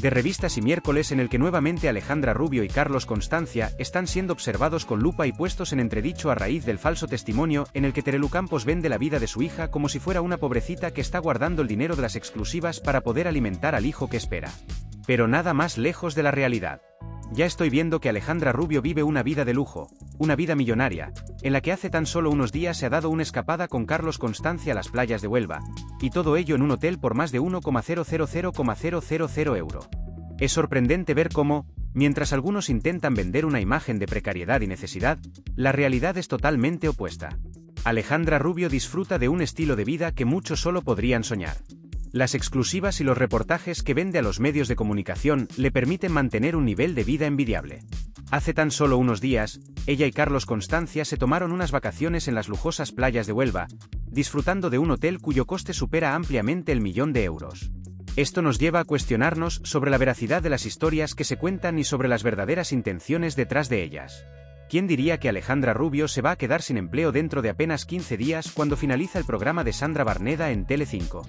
de revistas y miércoles en el que nuevamente Alejandra Rubio y Carlos Constancia están siendo observados con lupa y puestos en entredicho a raíz del falso testimonio en el que Terelu Campos vende la vida de su hija como si fuera una pobrecita que está guardando el dinero de las exclusivas para poder alimentar al hijo que espera. Pero nada más lejos de la realidad. Ya estoy viendo que Alejandra Rubio vive una vida de lujo, una vida millonaria, en la que hace tan solo unos días se ha dado una escapada con Carlos Constancia a las playas de Huelva, y todo ello en un hotel por más de 1,000,000 euro. Es sorprendente ver cómo, mientras algunos intentan vender una imagen de precariedad y necesidad, la realidad es totalmente opuesta. Alejandra Rubio disfruta de un estilo de vida que muchos solo podrían soñar. Las exclusivas y los reportajes que vende a los medios de comunicación le permiten mantener un nivel de vida envidiable. Hace tan solo unos días, ella y Carlos Constancia se tomaron unas vacaciones en las lujosas playas de Huelva, disfrutando de un hotel cuyo coste supera ampliamente el millón de euros. Esto nos lleva a cuestionarnos sobre la veracidad de las historias que se cuentan y sobre las verdaderas intenciones detrás de ellas. ¿Quién diría que Alejandra Rubio se va a quedar sin empleo dentro de apenas 15 días cuando finaliza el programa de Sandra Barneda en Tele5?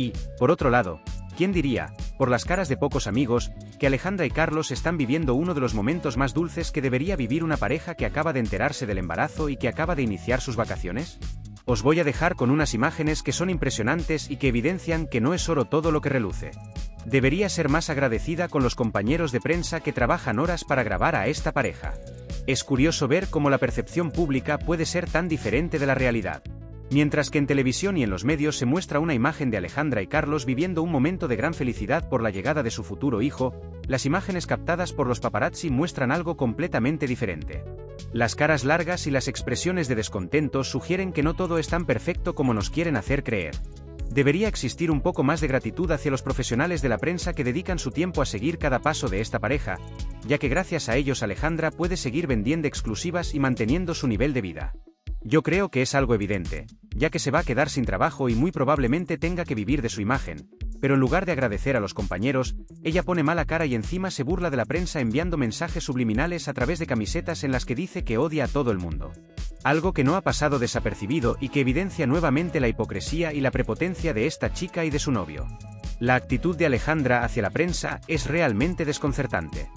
Y, por otro lado, ¿quién diría, por las caras de pocos amigos, que Alejandra y Carlos están viviendo uno de los momentos más dulces que debería vivir una pareja que acaba de enterarse del embarazo y que acaba de iniciar sus vacaciones? Os voy a dejar con unas imágenes que son impresionantes y que evidencian que no es oro todo lo que reluce. Debería ser más agradecida con los compañeros de prensa que trabajan horas para grabar a esta pareja. Es curioso ver cómo la percepción pública puede ser tan diferente de la realidad. Mientras que en televisión y en los medios se muestra una imagen de Alejandra y Carlos viviendo un momento de gran felicidad por la llegada de su futuro hijo, las imágenes captadas por los paparazzi muestran algo completamente diferente. Las caras largas y las expresiones de descontento sugieren que no todo es tan perfecto como nos quieren hacer creer. Debería existir un poco más de gratitud hacia los profesionales de la prensa que dedican su tiempo a seguir cada paso de esta pareja, ya que gracias a ellos Alejandra puede seguir vendiendo exclusivas y manteniendo su nivel de vida. Yo creo que es algo evidente, ya que se va a quedar sin trabajo y muy probablemente tenga que vivir de su imagen, pero en lugar de agradecer a los compañeros, ella pone mala cara y encima se burla de la prensa enviando mensajes subliminales a través de camisetas en las que dice que odia a todo el mundo. Algo que no ha pasado desapercibido y que evidencia nuevamente la hipocresía y la prepotencia de esta chica y de su novio. La actitud de Alejandra hacia la prensa es realmente desconcertante.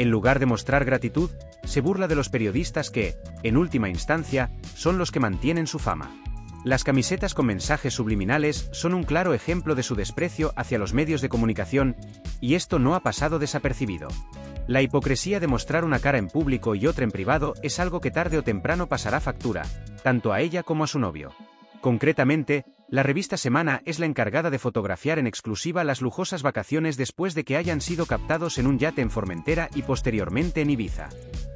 En lugar de mostrar gratitud, se burla de los periodistas que, en última instancia, son los que mantienen su fama. Las camisetas con mensajes subliminales son un claro ejemplo de su desprecio hacia los medios de comunicación, y esto no ha pasado desapercibido. La hipocresía de mostrar una cara en público y otra en privado es algo que tarde o temprano pasará factura, tanto a ella como a su novio. Concretamente, la revista Semana es la encargada de fotografiar en exclusiva las lujosas vacaciones después de que hayan sido captados en un yate en Formentera y posteriormente en Ibiza.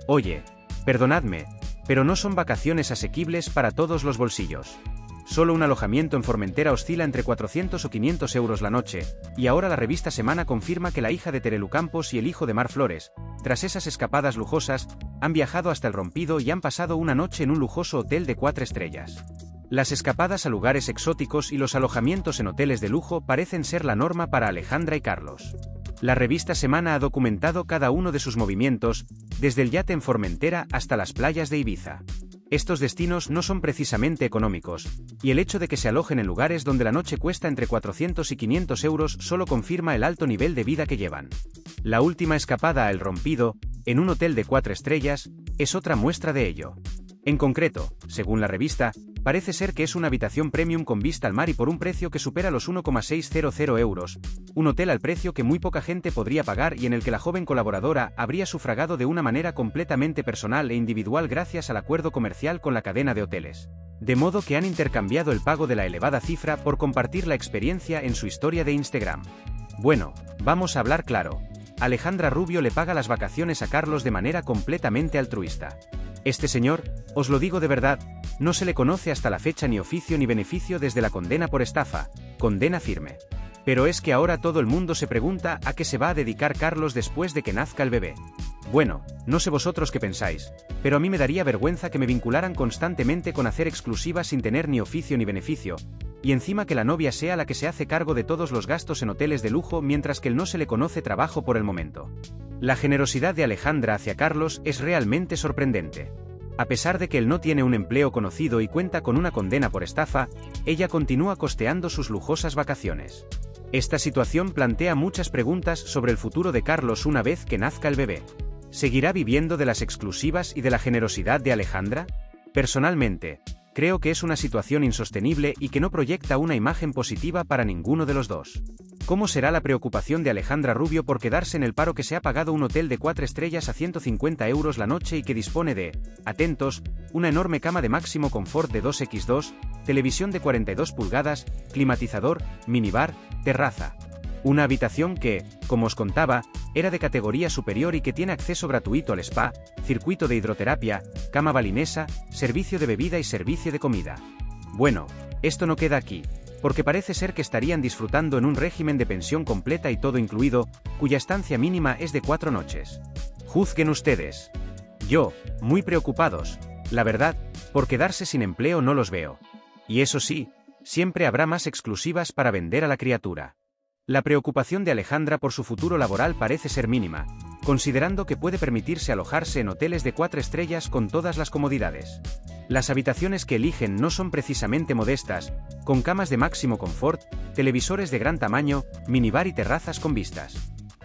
Oye, perdonadme, pero no son vacaciones asequibles para todos los bolsillos. Solo un alojamiento en Formentera oscila entre 400 o 500 euros la noche, y ahora la revista Semana confirma que la hija de Terelu Campos y el hijo de Mar Flores, tras esas escapadas lujosas, han viajado hasta el Rompido y han pasado una noche en un lujoso hotel de cuatro estrellas. Las escapadas a lugares exóticos y los alojamientos en hoteles de lujo parecen ser la norma para Alejandra y Carlos. La revista Semana ha documentado cada uno de sus movimientos, desde el yate en Formentera hasta las playas de Ibiza. Estos destinos no son precisamente económicos, y el hecho de que se alojen en lugares donde la noche cuesta entre 400 y 500 euros solo confirma el alto nivel de vida que llevan. La última escapada a El Rompido, en un hotel de cuatro estrellas, es otra muestra de ello. En concreto, según la revista, parece ser que es una habitación premium con vista al mar y por un precio que supera los 1,600 euros, un hotel al precio que muy poca gente podría pagar y en el que la joven colaboradora habría sufragado de una manera completamente personal e individual gracias al acuerdo comercial con la cadena de hoteles. De modo que han intercambiado el pago de la elevada cifra por compartir la experiencia en su historia de Instagram. Bueno, vamos a hablar claro. Alejandra Rubio le paga las vacaciones a Carlos de manera completamente altruista. Este señor, os lo digo de verdad, no se le conoce hasta la fecha ni oficio ni beneficio desde la condena por estafa, condena firme. Pero es que ahora todo el mundo se pregunta a qué se va a dedicar Carlos después de que nazca el bebé. Bueno, no sé vosotros qué pensáis, pero a mí me daría vergüenza que me vincularan constantemente con hacer exclusivas sin tener ni oficio ni beneficio, y encima que la novia sea la que se hace cargo de todos los gastos en hoteles de lujo mientras que él no se le conoce trabajo por el momento. La generosidad de Alejandra hacia Carlos es realmente sorprendente. A pesar de que él no tiene un empleo conocido y cuenta con una condena por estafa, ella continúa costeando sus lujosas vacaciones. Esta situación plantea muchas preguntas sobre el futuro de Carlos una vez que nazca el bebé. ¿Seguirá viviendo de las exclusivas y de la generosidad de Alejandra? Personalmente, creo que es una situación insostenible y que no proyecta una imagen positiva para ninguno de los dos. ¿Cómo será la preocupación de Alejandra Rubio por quedarse en el paro que se ha pagado un hotel de 4 estrellas a 150 euros la noche y que dispone de, atentos, una enorme cama de máximo confort de 2x2, televisión de 42 pulgadas, climatizador, minibar, terraza? Una habitación que, como os contaba, era de categoría superior y que tiene acceso gratuito al spa, circuito de hidroterapia, cama balinesa, servicio de bebida y servicio de comida. Bueno, esto no queda aquí, porque parece ser que estarían disfrutando en un régimen de pensión completa y todo incluido, cuya estancia mínima es de cuatro noches. Juzguen ustedes. Yo, muy preocupados, la verdad, por quedarse sin empleo no los veo. Y eso sí, siempre habrá más exclusivas para vender a la criatura. La preocupación de Alejandra por su futuro laboral parece ser mínima, considerando que puede permitirse alojarse en hoteles de cuatro estrellas con todas las comodidades. Las habitaciones que eligen no son precisamente modestas, con camas de máximo confort, televisores de gran tamaño, minibar y terrazas con vistas.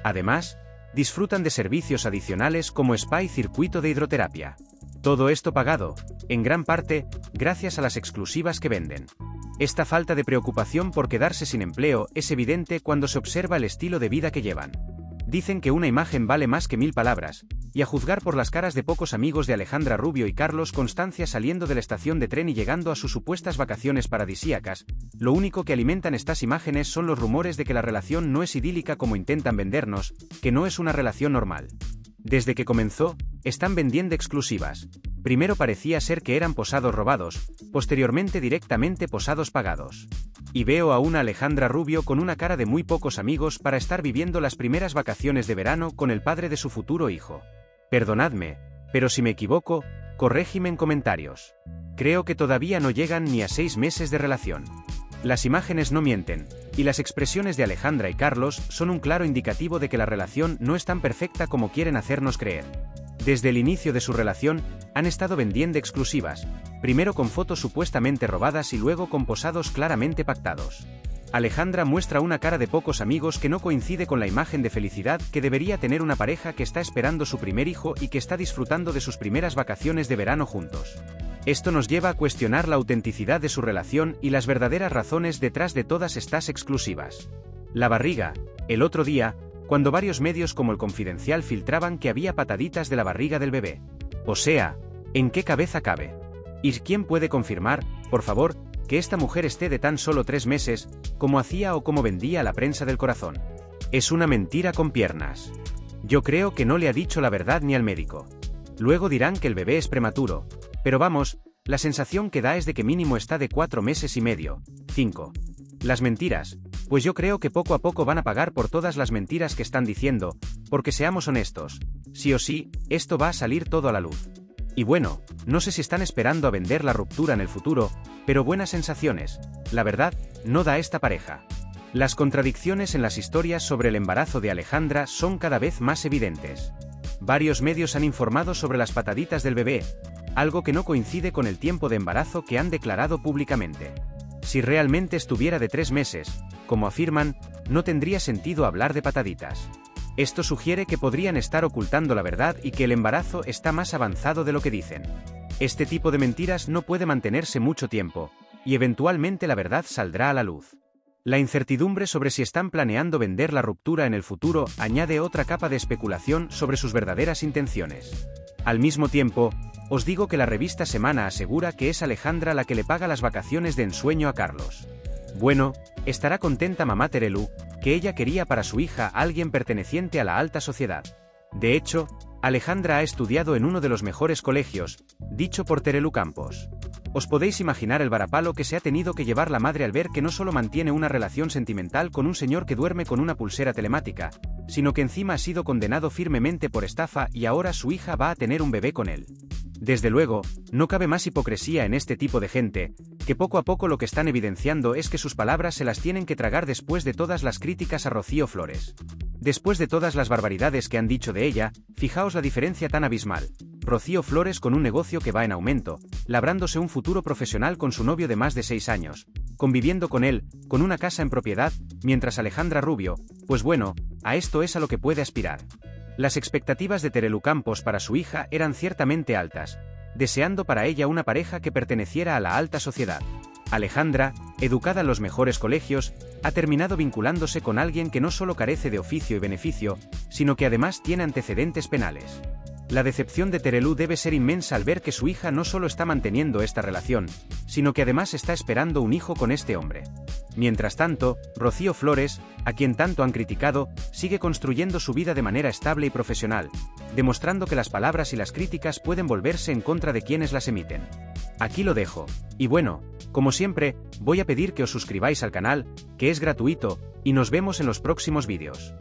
Además, disfrutan de servicios adicionales como spa y circuito de hidroterapia. Todo esto pagado, en gran parte, gracias a las exclusivas que venden. Esta falta de preocupación por quedarse sin empleo es evidente cuando se observa el estilo de vida que llevan. Dicen que una imagen vale más que mil palabras, y a juzgar por las caras de pocos amigos de Alejandra Rubio y Carlos Constancia saliendo de la estación de tren y llegando a sus supuestas vacaciones paradisíacas, lo único que alimentan estas imágenes son los rumores de que la relación no es idílica como intentan vendernos, que no es una relación normal. Desde que comenzó, están vendiendo exclusivas. Primero parecía ser que eran posados robados, posteriormente directamente posados pagados. Y veo a una Alejandra Rubio con una cara de muy pocos amigos para estar viviendo las primeras vacaciones de verano con el padre de su futuro hijo. Perdonadme, pero si me equivoco, corrégime en comentarios. Creo que todavía no llegan ni a seis meses de relación. Las imágenes no mienten, y las expresiones de Alejandra y Carlos son un claro indicativo de que la relación no es tan perfecta como quieren hacernos creer. Desde el inicio de su relación, han estado vendiendo exclusivas, primero con fotos supuestamente robadas y luego con posados claramente pactados. Alejandra muestra una cara de pocos amigos que no coincide con la imagen de felicidad que debería tener una pareja que está esperando su primer hijo y que está disfrutando de sus primeras vacaciones de verano juntos. Esto nos lleva a cuestionar la autenticidad de su relación y las verdaderas razones detrás de todas estas exclusivas. La barriga, el otro día, cuando varios medios como el Confidencial filtraban que había pataditas de la barriga del bebé. O sea, ¿en qué cabeza cabe? ¿Y quién puede confirmar, por favor, que esta mujer esté de tan solo tres meses, como hacía o como vendía la prensa del corazón? Es una mentira con piernas. Yo creo que no le ha dicho la verdad ni al médico. Luego dirán que el bebé es prematuro, pero vamos, la sensación que da es de que mínimo está de cuatro meses y medio. 5. Las mentiras, pues yo creo que poco a poco van a pagar por todas las mentiras que están diciendo, porque seamos honestos, sí o sí, esto va a salir todo a la luz. Y bueno, no sé si están esperando a vender la ruptura en el futuro, pero buenas sensaciones, la verdad, no da esta pareja. Las contradicciones en las historias sobre el embarazo de Alejandra son cada vez más evidentes. Varios medios han informado sobre las pataditas del bebé, algo que no coincide con el tiempo de embarazo que han declarado públicamente. Si realmente estuviera de tres meses, como afirman, no tendría sentido hablar de pataditas. Esto sugiere que podrían estar ocultando la verdad y que el embarazo está más avanzado de lo que dicen. Este tipo de mentiras no puede mantenerse mucho tiempo, y eventualmente la verdad saldrá a la luz. La incertidumbre sobre si están planeando vender la ruptura en el futuro añade otra capa de especulación sobre sus verdaderas intenciones. Al mismo tiempo, os digo que la revista Semana asegura que es Alejandra la que le paga las vacaciones de ensueño a Carlos. Bueno, estará contenta mamá Terelu, que ella quería para su hija alguien perteneciente a la alta sociedad. De hecho, Alejandra ha estudiado en uno de los mejores colegios, dicho por Terelu Campos. Os podéis imaginar el varapalo que se ha tenido que llevar la madre al ver que no solo mantiene una relación sentimental con un señor que duerme con una pulsera telemática, sino que encima ha sido condenado firmemente por estafa y ahora su hija va a tener un bebé con él. Desde luego, no cabe más hipocresía en este tipo de gente, que poco a poco lo que están evidenciando es que sus palabras se las tienen que tragar después de todas las críticas a Rocío Flores. Después de todas las barbaridades que han dicho de ella, fijaos la diferencia tan abismal. Rocío Flores con un negocio que va en aumento, labrándose un futuro profesional con su novio de más de seis años. conviviendo con él, con una casa en propiedad, mientras Alejandra Rubio, pues bueno, a esto es a lo que puede aspirar. Las expectativas de Terelu Campos para su hija eran ciertamente altas, deseando para ella una pareja que perteneciera a la alta sociedad. Alejandra, educada en los mejores colegios, ha terminado vinculándose con alguien que no solo carece de oficio y beneficio, sino que además tiene antecedentes penales. La decepción de Terelu debe ser inmensa al ver que su hija no solo está manteniendo esta relación, sino que además está esperando un hijo con este hombre. Mientras tanto, Rocío Flores, a quien tanto han criticado, sigue construyendo su vida de manera estable y profesional, demostrando que las palabras y las críticas pueden volverse en contra de quienes las emiten. Aquí lo dejo. Y bueno, como siempre, voy a pedir que os suscribáis al canal, que es gratuito, y nos vemos en los próximos vídeos.